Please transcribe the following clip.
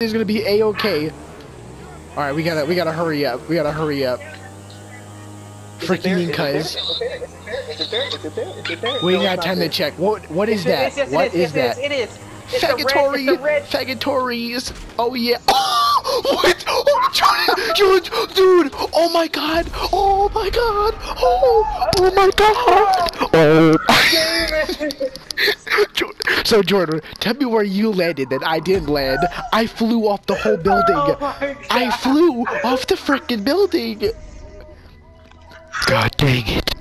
is gonna be a okay. All right, we gotta we gotta hurry up. We gotta hurry up. Freaking cuz. We ain't got time to check. What what is that? Yes, yes, What is is, that? It is. It's the Faggatory, it's the red- faggatories. Oh yeah. Oh, what? Oh, Jordan, Jordan, dude. Oh my god. Oh my god. Oh, oh my god. Oh. So Jordan, tell me where you landed that I didn't land. I flew off the whole building. Oh I flew off the freaking building. God dang it.